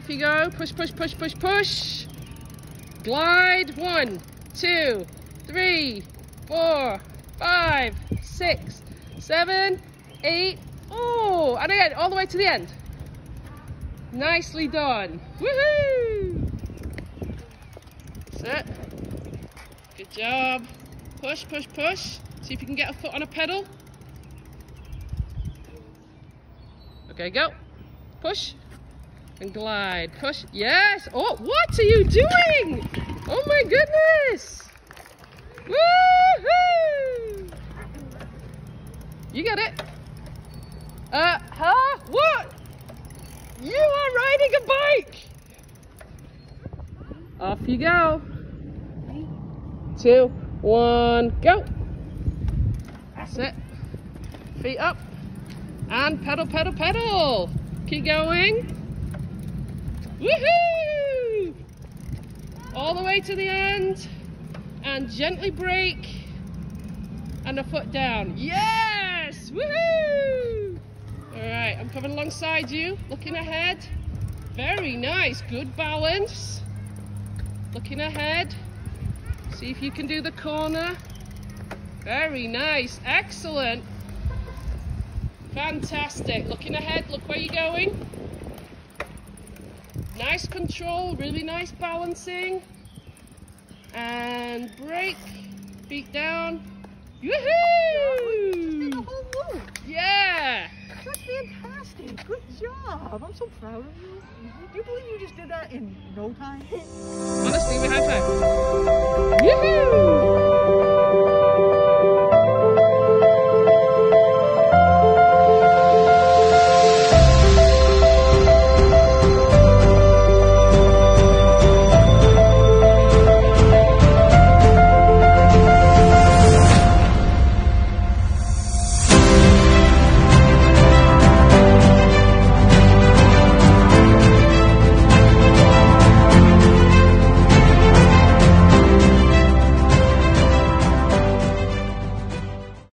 push, push, push, push, push. Glide. One, two, three, four, five, six, seven, eight. Oh, and again, all the way to the end. Nicely done. Woohoo! That's it. Good job. Push, push, push. See if you can get a foot on a pedal. Okay, go. Push. And glide. Push. Yes. Oh, what are you doing? Oh my goodness. Woohoo! You got it. Uh, huh? What? You are riding a bike. Off you go. Two, one, go. Sit. Feet up. And pedal, pedal, pedal. Keep going. Woohoo! All the way to the end. And gently brake. And a foot down. Yes! Woohoo! All right, I'm coming alongside you, looking ahead. Very nice, good balance. Looking ahead. See if you can do the corner. Very nice, excellent. Fantastic. Looking ahead, look where you're going. Nice control, really nice balancing. And brake, feet down. Woohoo! Yeah! That's fantastic. Good job. I'm so proud of you. Do you believe you just did that in no time? Honestly, we high five. Woohoo!